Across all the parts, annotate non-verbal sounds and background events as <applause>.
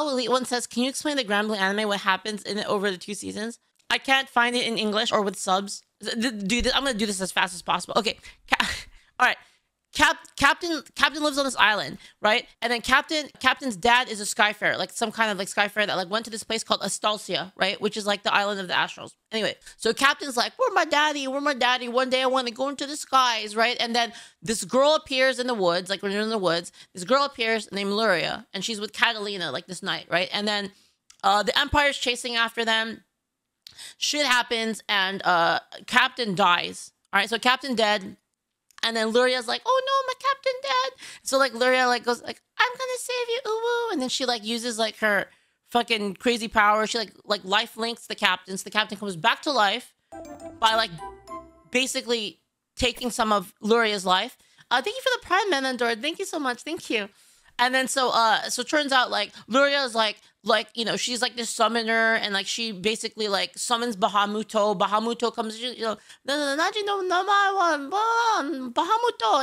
Oh, Elite One says, "Can you explain the Granblue anime? What happens in it over the two seasons?" I can't find it in English or with subs. Dude, I'm gonna do this as fast as possible. Okay, <laughs> all right. Cap, Captain Captain lives on this island, right? And then Captain Captain's dad is a Skyfarer, like some kind of like Skyfarer that like went to this place called Estalucia, right? Which is like the island of the Astrals. Anyway, so Captain's like, "Where my daddy? Where my daddy? One day I want to go into the skies, right?" And then this girl appears in the woods, like when you're in the woods. This girl appears named Lyria, and she's with Katalina, like this night, right? And then uh, the Empire's chasing after them. Shit happens, and uh, Captain dies. All right, so Captain dead and then Lyria's like, "Oh no, my captain dead." So like Lyria like goes like, "I'm gonna save you, uwu," and then she like uses like her fucking crazy power. She like like life links the captain. So the captain comes back to life by like basically taking some of Lyria's life. Uh, thank you for the prime, Menandor. Thank you so much. Thank you. And then so uh so turns out like Lyria is like like you know she's like this summoner and like she basically like summons Bahamut. Bahamut comes you know Bahamut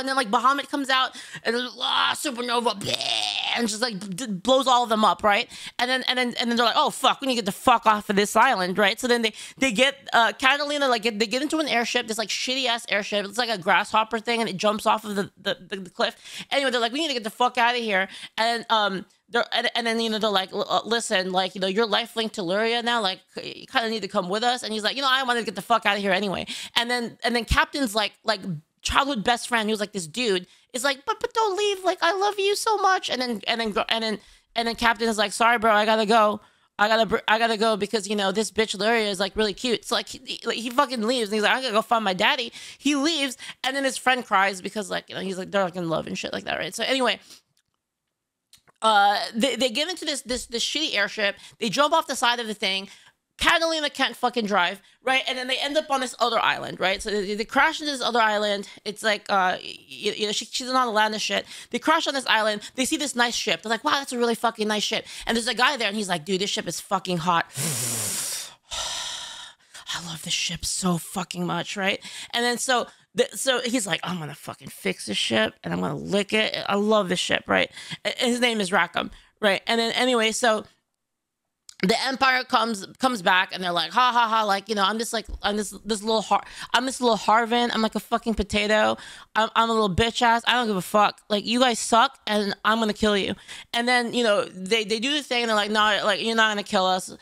and then like Bahamut comes out and ah, supernova <laughs> and just like blows all of them up right? And then and then and then they're like oh fuck we need to get the fuck off of this island right? So then they they get uh Katalina like they get into an airship this like shitty ass airship. It's like a grasshopper thing and it jumps off of the the, the, the cliff. Anyway they're like we need to get the fuck out of here. And um they're, and, and then you know they're like listen like you know your life linked to Lyria now like you kind of need to come with us and he's like you know I wanted to get the fuck out of here anyway and then and then Captain's like like childhood best friend who's like this dude is like but but don't leave like I love you so much and then and then and then and then Captain is like sorry bro I gotta go I gotta I gotta go because you know this bitch Lyria is like really cute. So like he, like, he fucking leaves and he's like I gotta go find my daddy. He leaves and then his friend cries because like you know he's like they're like in love and shit like that right. So anyway, uh, they, they get into this this this shitty airship. They jump off the side of the thing. Katalina can't fucking drive, right? And then they end up on this other island, right? So they, they crash into this other island. It's like, uh, you, you know, she, she's on the land shit. They crash on this island. They see this nice ship. They're like, wow, that's a really fucking nice ship. And there's a guy there, and he's like, dude, this ship is fucking hot. <sighs> <sighs> I love this ship so fucking much, right? And then so so he's like, I'm gonna fucking fix this ship and I'm gonna lick it. I love this ship, right? And his name is Rackam, right? And then anyway, so the Empire comes comes back and they're like, ha ha ha, like you know, I'm just like I'm this this little har- I'm this little Harvin. I'm like a fucking potato. I'm, I'm a little bitch ass. I don't give a fuck. Like you guys suck, and I'm gonna kill you. And then you know they they do the thing. And they're like, no, like you're not gonna kill us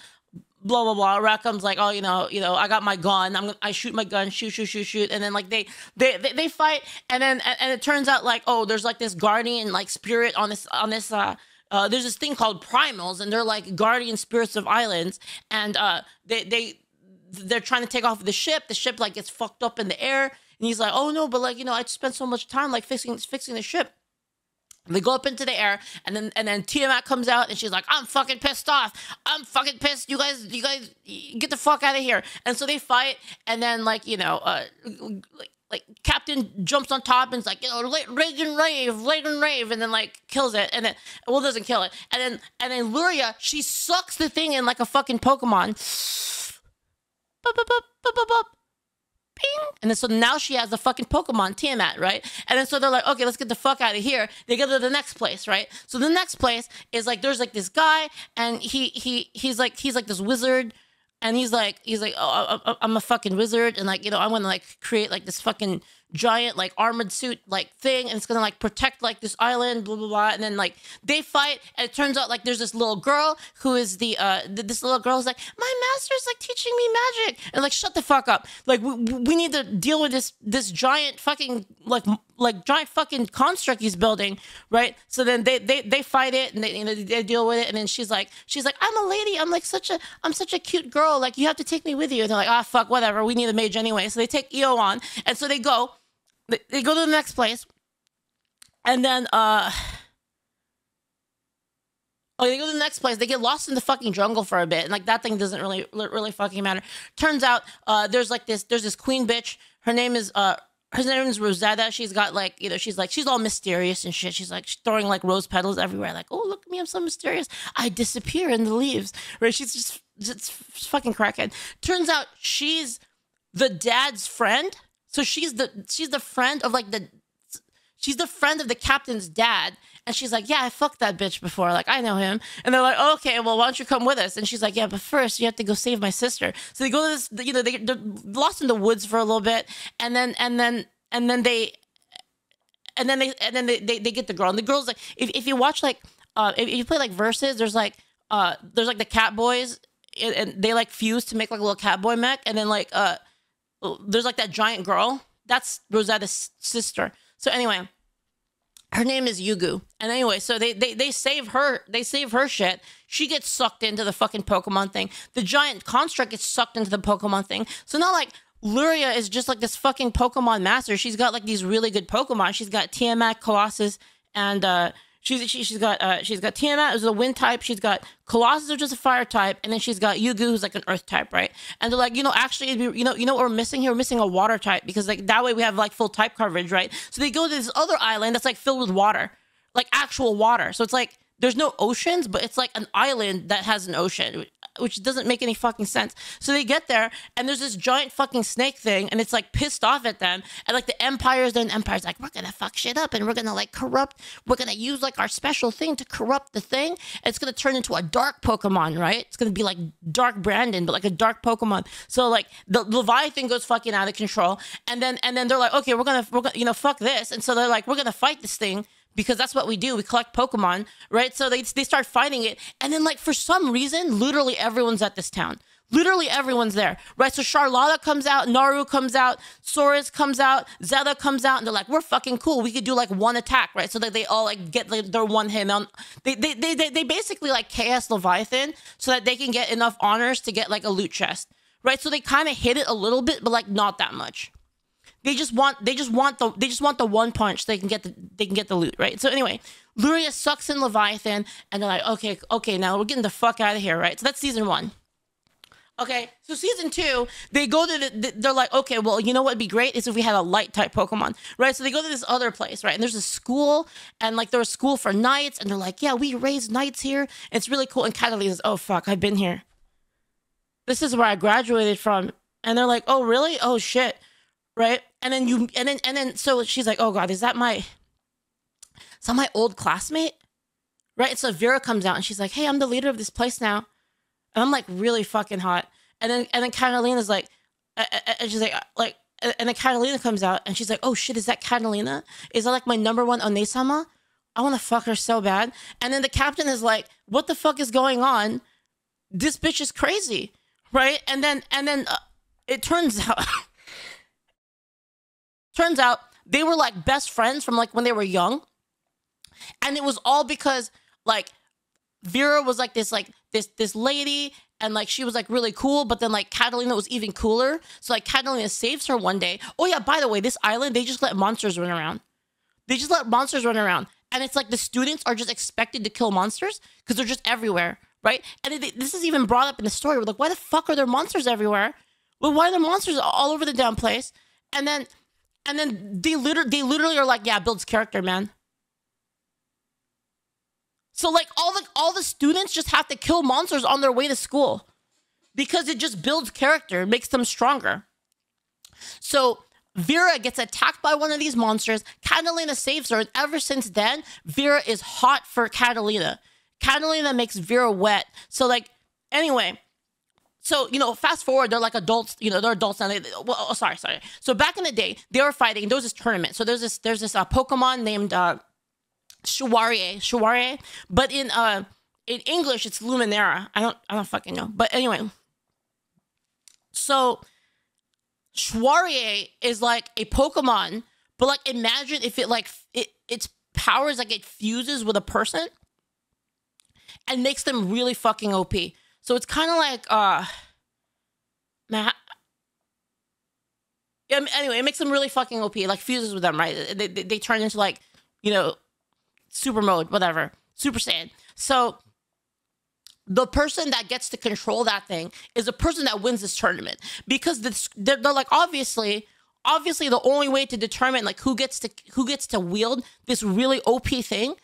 blah blah blah. Rackam's like, oh, you know, you know, I got my gun. I'm I shoot my gun, shoot, shoot, shoot, shoot, and then like they they they, they fight, and then and it turns out like, oh, there's like this guardian like spirit on this on this uh. Uh, there's this thing called primals, and they're like guardian spirits of islands, and uh, they they they're trying to take off the ship. The ship like gets fucked up in the air, and he's like, "Oh no!" But like you know, I spent so much time like fixing fixing the ship. They go up into the air, and then and then Tiamat comes out, and she's like, "I'm fucking pissed off. I'm fucking pissed. You guys, you guys, get the fuck out of here." And so they fight, and then like you know, uh, like like Captain jumps on top and is like, you know, rage and rave, rage and rave, and then like kills it, and then well doesn't kill it, and then and then Lyria she sucks the thing in like a fucking Pokemon. Ping. And then so now she has the fucking Pokemon Tiamat, right? And then so they're like, okay, let's get the fuck out of here. They go to the next place, right? So the next place is like there's like this guy, and he he he's like he's like this wizard, and he's like he's like oh, oh, oh I'm a fucking wizard, and like you know I want to like create like this fucking giant like armored suit like thing and it's gonna like protect like this island blah blah blah and then like they fight and it turns out like there's this little girl who is the uh this little girl is like my master's like teaching me magic and like shut the fuck up. Like we, we need to deal with this this giant fucking like like giant fucking construct he's building right? So then they they, they fight it and they you know they deal with it and then she's like she's like i'm a lady. I'm like such a i'm such a cute girl. Like you have to take me with you. And they're like ah oh, fuck whatever. We need a mage anyway. So they take io on and so they go they, they go to the next place, and then uh. Oh, they go to the next place. They get lost in the fucking jungle for a bit, and like that thing doesn't really, really fucking matter. Turns out, uh, there's like this, there's this queen bitch. Her name is, uh, her name is Rosetta. She's got like, you know, she's like, she's all mysterious and shit. She's like she's throwing like rose petals everywhere. Like, oh, look at me, I'm so mysterious. I disappear in the leaves. Right? She's just, just fucking crackhead. Turns out she's the dad's friend so she's the she's the friend of like the she's the friend of the captain's dad And she's like, yeah, I fucked that bitch before. Like, I know him. And they're like, okay, well, why don't you come with us? And she's like, yeah, but first you have to go save my sister. So they go to this, you know, they, they're lost in the woods for a little bit. And then, and then, and then they, and then they, and then they, they, they get the girl. And the girl's like, if, if you watch like, uh, if you play like verses, there's like, uh, there's like the cat boys and they like fuse to make like a little cat boy mech. And then like, uh, there's like that giant girl. That's Rosetta's sister. So anyway, her name is Yugu. And anyway, so they they they save her, they save her shit. She gets sucked into the fucking Pokemon thing. The giant construct gets sucked into the Pokemon thing. So now like Lyria is just like this fucking Pokemon master. She's got like these really good Pokemon. She's got Tiamat, Colossus, and uh She's she, she's got uh she's got Tiamat who's a wind type. She's got Colossus which is a fire type, and then she's got Yugu who's like an earth type, right? And they're like, you know, actually, you know, you know what we're missing here? We're missing a water type because like that way we have like full type coverage, right? So they go to this other island that's like filled with water, like actual water. So it's like there's no oceans, but it's like an island that has an ocean, which doesn't make any fucking sense. So they get there and there's this giant fucking snake thing and it's like pissed off at them. And like the Empire's and Empire's like, we're gonna fuck shit up and we're gonna like corrupt, we're gonna use like our special thing to corrupt the thing. And it's gonna turn into a dark Pokemon, right? It's gonna be like Dark Brandon, but like a dark Pokemon. So like the Leviathan goes fucking out of control. And then and then they're like, okay, we're gonna we're gonna you know, fuck this. And so they're like, we're gonna fight this thing because that's what we do. We collect Pokemon, right? So they, they start fighting it. And then, like, for some reason, literally everyone's at this town. Literally everyone's there, right? So Charlotta comes out, Naru comes out, Soras comes out, Zeta comes out, and they're like, "We're fucking cool. We could do like one attack, right?" So that they all like get like, their one hit on. They, they they they they basically like chaos Leviathan so that they can get enough honors to get like a loot chest, right? So they kind of hit it a little bit, but like not that much. They just want they just want the they just want the one punch they can get the they can get the loot, right? So anyway, Lyria sucks in Leviathan and they're like, okay, okay, now we're getting the fuck out of here, right? So that's season one. Okay, so season two, they go to the, they're like, okay, well, you know what would be great is if we had a light type Pokemon, right? So they go to this other place, right? And there's a school, and like there's a school for knights, and they're like, yeah, we raise knights here. And it's really cool. And Katalina says, oh fuck, I've been here. This is where I graduated from. And they're like, oh really? Oh shit right? And then you and then and then so she's like, "Oh God, is that my is that my old classmate?" Right? So Vira comes out and she's like, "Hey, I'm the leader of this place now," and I'm like really fucking hot. And then and then Katalina's like, and she's like, like, and then Katalina comes out and she's like, "Oh shit, is that Katalina? Is that like my number one Onesama? I want to fuck her so bad." And then the captain is like, "What the fuck is going on? This bitch is crazy." Right? And then and then uh, it turns <laughs> out Turns out they were like best friends from like when they were young. And it was all because like Vira was like this like this this lady and like she was like really cool, but then like Katalina was even cooler. So like Katalina saves her one day. Oh yeah, by the way, this island they just let monsters run around. They just let monsters run around, and it's like the students are just expected to kill monsters because they're just everywhere, right? And this is even brought up in the story. We're like, why the fuck are there monsters everywhere? Well, why are there monsters all over the damn place? And then and then they literally they literally are like, yeah, builds character, man. So like all the all the students just have to kill monsters on their way to school because it just builds character, makes them stronger. So Vira gets attacked by one of these monsters. Katalina saves her, and ever since then, Vira is hot for Katalina. Katalina makes Vira wet. So like anyway, so you know, fast forward, they're like adults. You know, they're adults now. They, well, oh, sorry, sorry. So back in the day, they were fighting. There was this tournament. So there's this there's this uh, Pokemon named uh, Shawarie, Shawarie, but in uh in English it's Luminiera. I don't I don't fucking know. But anyway, so Shawarie is like a Pokemon, but like imagine if it like it its powers like it fuses with a person and makes them really fucking OP. So it's kind of like uh man yeah, anyway, it makes them really fucking OP. Like fuses with them, right? They, they, they turn into like, you know, super mode, whatever, super saiyan. So the person that gets to control that thing is the person that wins this tournament because this, they're, they're like obviously obviously the only way to determine like who gets to who gets to wield this really OP thing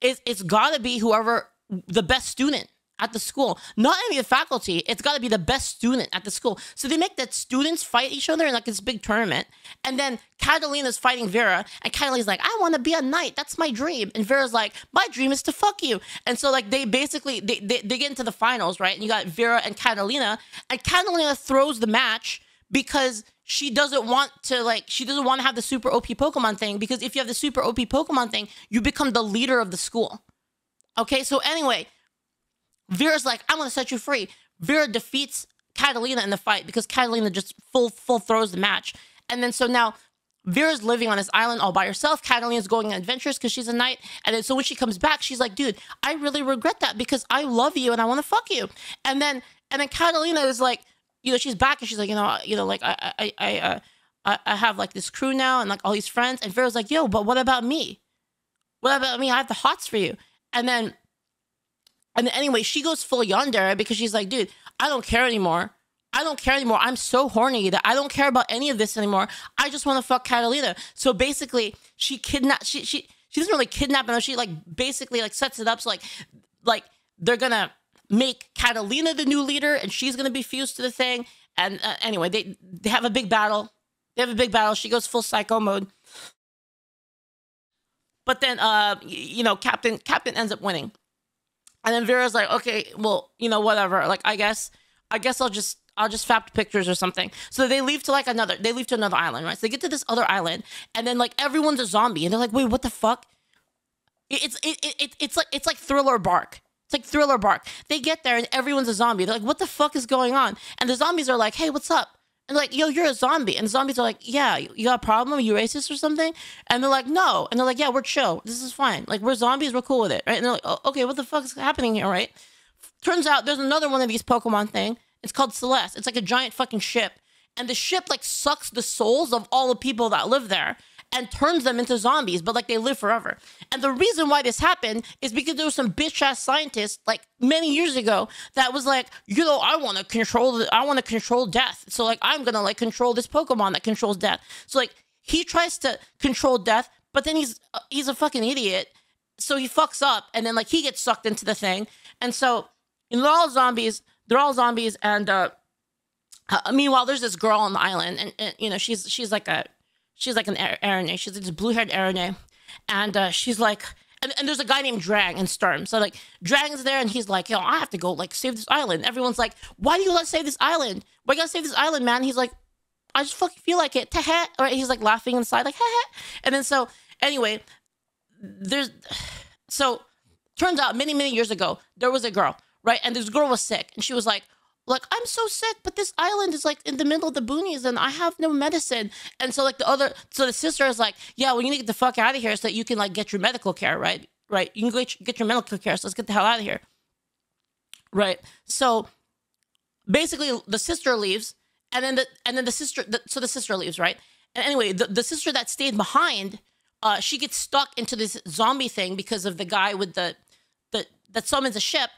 is it's got to be whoever the best student at the school. Not any of the faculty. It's got to be the best student at the school. So they make that students fight each other in like this big tournament. And then Katalina's fighting Vira, and Katalina's like, I want to be a knight. That's my dream. And Vira's like, my dream is to fuck you. And so like they basically they they, they get into the finals, right? And you got Vira and Katalina, and Katalina throws the match because she doesn't want to like she doesn't want to have the super OP Pokemon thing because if you have the super OP Pokemon thing, you become the leader of the school. Okay, so anyway, Vira's like, I'm gonna set you free. Vira defeats Katalina in the fight because Katalina just full full throws the match. And then so now Vira's living on this island all by herself. Katalina's going on adventures because she's a knight. And then so when she comes back, she's like, dude, I really regret that because I love you and I want to fuck you. And then and then Katalina is like, you know, she's back and she's like, you know, you know, like I, I, I, uh, I, I have like this crew now and like all these friends. And Vira's like, yo, but what about me? What about me? I have the hots for you. And then, and then anyway, she goes full yandere because she's like, dude, I don't care anymore. I don't care anymore. I'm so horny that I don't care about any of this anymore. I just want to fuck Katalina. So basically, she kidnap. She she she doesn't really kidnap him. She like basically like sets it up so like like they're gonna make Katalina the new leader, and she's gonna be fused to the thing. And uh, anyway, they they have a big battle. They have a big battle. She goes full psycho mode. But then, uh, you know, Captain Captain ends up winning, and then Vira's like, okay, well, you know, whatever. Like, I guess, I guess I'll just I'll just fap pictures or something. So they leave to like another. They leave to another island, right? So they get to this other island, and then like everyone's a zombie, and they're like, wait, what the fuck? It's it, it, it it's like it's like Thriller Bark. It's like Thriller Bark. They get there and everyone's a zombie. They're like, what the fuck is going on? And the zombies are like, hey, what's up? And like, yo, you're a zombie. And zombies are like, yeah, you got a problem? Are you racist or something? And they're like, no. And they're like, yeah, we're chill. This is fine. Like, we're zombies. We're cool with it. Right. And they're like, oh, okay, what the fuck is happening here? Right. Turns out there's another one of these Pokemon thing. It's called Celeste. It's like a giant fucking ship. And the ship like sucks the souls of all the people that live there and turns them into zombies, but like they live forever. And the reason why this happened is because there was some bitch ass scientist like many years ago that was like, you know, I want to control, the, I want to control death. So like, I'm gonna like control this Pokemon that controls death. So like, he tries to control death, but then he's uh, he's a fucking idiot. So he fucks up, and then like he gets sucked into the thing. And so, you know, they're all zombies. They're all zombies, and uh, uh, meanwhile, there's this girl on the island, and, and you know, she's she's like a She's like an Erune. She's this blue haired Erune. And uh, she's like, and, and, there's a guy named Drang and Sturm. So like Drang's there and he's like, yo, I have to go like save this island. Everyone's like, why do you let save this island? Why you gotta save this island, man? He's like, I just fucking feel like it. Right? He's like laughing inside, like, and then so anyway, there's so turns out many, many years ago, there was a girl, right? And this girl was sick and she was like, like i'm so sick but this island is like in the middle of the boonies and i have no medicine. And so like the other so the sister is like yeah well you need to get the fuck out of here so that you can like get your medical care right? Right you can get, get your medical care so let's get the hell out of here. Right so basically the sister leaves and then the and then the sister the, so the sister leaves right? And anyway the, the sister that stayed behind uh she gets stuck into this zombie thing because of the guy with the the that summons a ship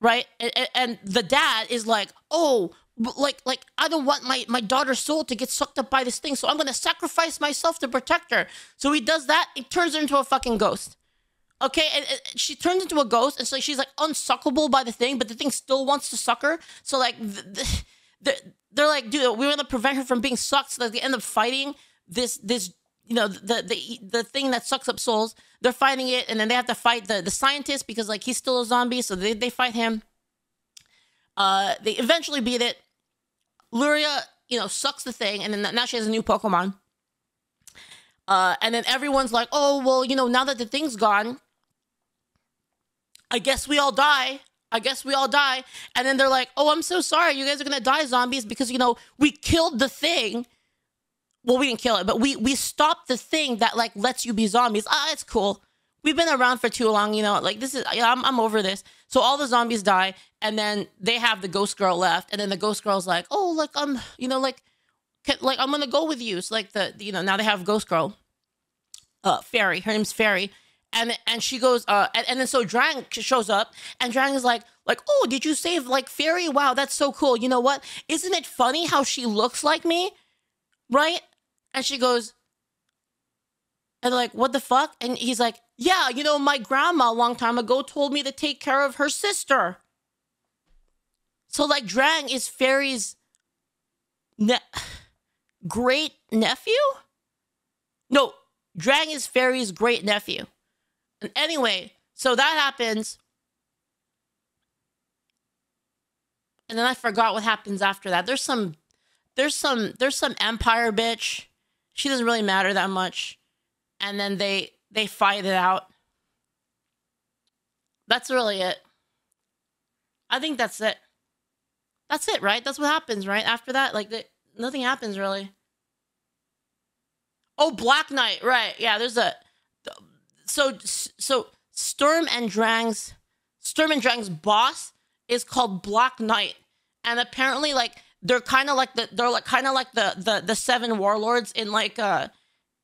right? And, and the dad is like, oh, like like I don't want my my daughter's soul to get sucked up by this thing, so I'm gonna sacrifice myself to protect her. So he does that. It turns her into a fucking ghost. Okay, and, and she turns into a ghost, and so she's like unsuckable by the thing, but the thing still wants to suck her. So like, the, <laughs> the, they're like, dude, we want to prevent her from being sucked. So that they end up fighting this this you know the the the thing that sucks up souls. They're fighting it, and then they have to fight the the scientist because like he's still a zombie, so they they fight him. Uh, they eventually beat it. Lyria, you know, sucks the thing, and then now she has a new Pokemon. Uh, and then everyone's like, "Oh, well, you know, now that the thing's gone, I guess we all die." I guess we all die. And then they're like, oh, I'm so sorry. You guys are going to die zombies because, you know, we killed the thing well, we didn't kill it, but we we stopped the thing that like lets you be zombies. Ah, it's cool. We've been around for too long, you know. Like this is, I'm I'm over this. So all the zombies die, and then they have the ghost girl left, and then the ghost girl's like, oh, like I'm, you know, like, can, like I'm gonna go with you. So like the, you know, now they have ghost girl, uh, Ferry. Her name's Ferry, and and she goes, uh, and, and then so Drang shows up, and Drang is like, like, oh, did you save like Ferry? Wow, that's so cool. You know what? Isn't it funny how she looks like me? Right? And she goes, and like, what the fuck? And he's like, yeah, you know, my grandma a long time ago told me to take care of her sister. So like Drang is Ferry's ne- great nephew? No, Drang is Ferry's great nephew. And anyway, so that happens. And then I forgot what happens after that. There's some there's some there's some empire bitch. She doesn't really matter that much. And then they they fight it out. That's really it. I think that's it. That's it, right? That's what happens, right? After that, like the, nothing happens really. Oh, Black Knight, right? Yeah, there's a so so Sturm and Drang's Sturm and Drang's boss is called Black Knight, and apparently, like they're kind of like the they're like kind of like the the the seven warlords in like uh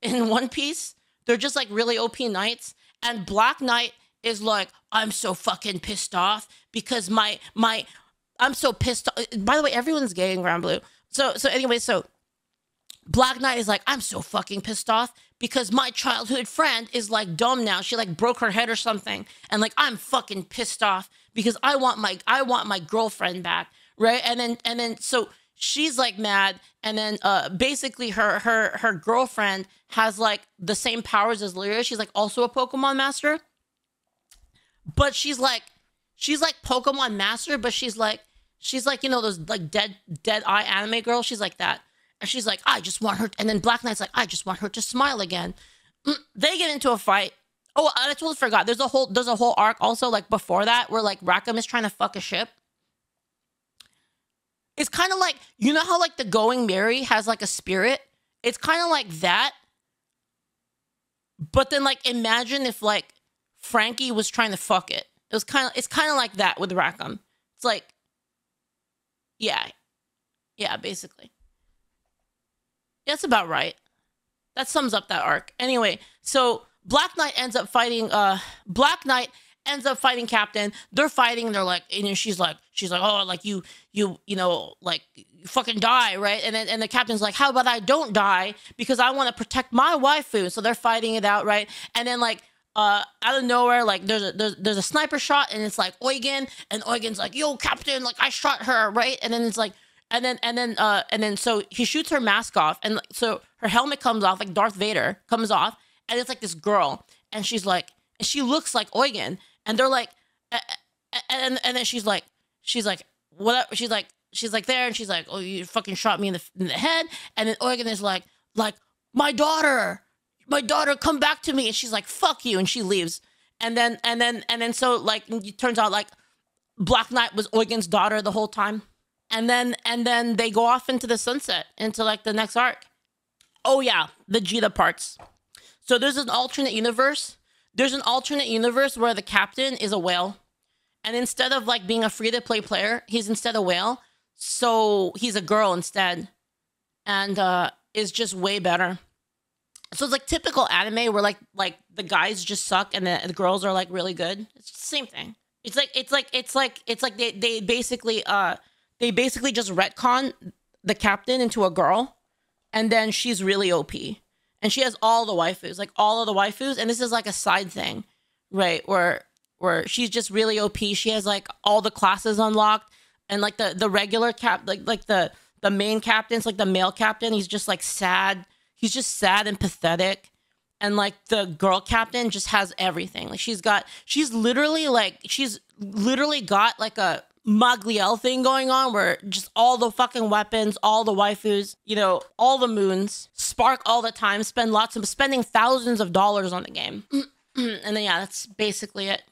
in <laughs> One Piece. They're just like really OP knights, and Black Knight is like, I'm so fucking pissed off because my my I'm so pissed. Off. By the way, everyone's gay in Granblue. So so anyway, so Black Knight is like, I'm so fucking pissed off because my childhood friend is like dumb now. She like broke her head or something. And like I'm fucking pissed off because I want my I want my girlfriend back. Right. And then and then so she's like mad. And then uh basically her her her girlfriend has like the same powers as Lyria. She's like also a Pokemon master. But she's like she's like Pokemon master, but she's like she's like, you know, those like dead dead eye anime girl, She's like that. And she's like, I just want her. And then Black Knight's like, I just want her to smile again. Mm, they get into a fight. Oh, I totally forgot. There's a whole there's a whole arc also like before that where like Rackam is trying to fuck a ship. It's kind of like you know how like the Going Merry has like a spirit. It's kind of like that. But then like imagine if like Franky was trying to fuck it. It was kind of it's kind of like that with Rackam. It's like yeah. Yeah, basically. That's about right. That sums up that arc. Anyway, so Black Knight ends up fighting uh Black Knight ends up fighting Captain. They're fighting, they're like, and she's like, she's like, oh, like you, you, you know, like you fucking die, right? And then and the captain's like, how about I don't die because I want to protect my waifu. So they're fighting it out, right? And then like uh, out of nowhere, like there's a there's, there's a sniper shot, and it's like Eugen, and Eugen's like, "Yo, Captain, like I shot her, right?" And then it's like, and then and then uh and then so he shoots her mask off and so her helmet comes off like Darth Vader comes off and it's like this girl and she's like and she looks like Eugen and they're like and and then she's like she's like what she's like she's like there and she's like oh you fucking shot me in the in the head and then Eugen is like like my daughter my daughter come back to me and she's like fuck you and she leaves and then and then and then so like it turns out like Black Knight was Eugen's daughter the whole time and then and then they go off into the sunset into like the next arc. Oh yeah, the Vegeta parts. So there's an alternate universe. There's an alternate universe where the captain is a whale. And instead of like being a free to play player, he's instead a whale. So he's a girl instead. And uh is just way better. So it's like typical anime where like like the guys just suck and the, the girls are like really good. It's the same thing. It's like it's like it's like it's like they they basically uh they basically just retcon the captain into a girl, and then she's really OP, and she has all the waifus, like all of the waifus, and this is like a side thing, right? Where where she's just really OP. She has like all the classes unlocked, and like the the regular cap, like like the the main captain's like the male captain. He's just like sad. He's just sad and pathetic. And like the girl captain just has everything. Like she's got, she's literally like, she's literally got like a Magliel thing going on where just all the fucking weapons, all the waifus, you know, all the moons, spark all the time, spend lots of spending thousands of dollars on the game. <clears throat> and then yeah, that's basically it.